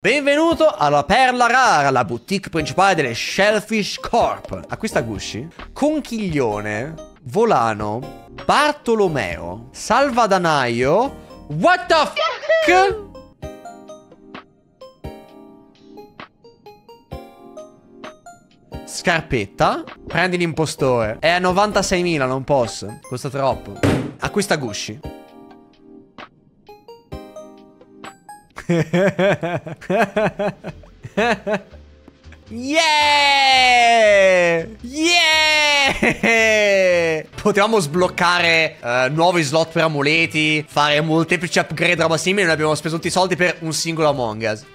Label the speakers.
Speaker 1: Benvenuto alla Perla Rara, la boutique principale delle Shellfish Corp. Acquista Gucci. Conchiglione, Volano, Bartolomeo, Salvadanaio. What the fuck? Scarpetta. Prendi l'impostore. È a 96.000, non posso. Costa troppo. Acquista Gucci. Yeah! Yeah! Potevamo sbloccare uh, nuovi slot per amuleti, fare molteplici upgrade roba simile, noi abbiamo speso tutti i soldi per un singolo Among Us.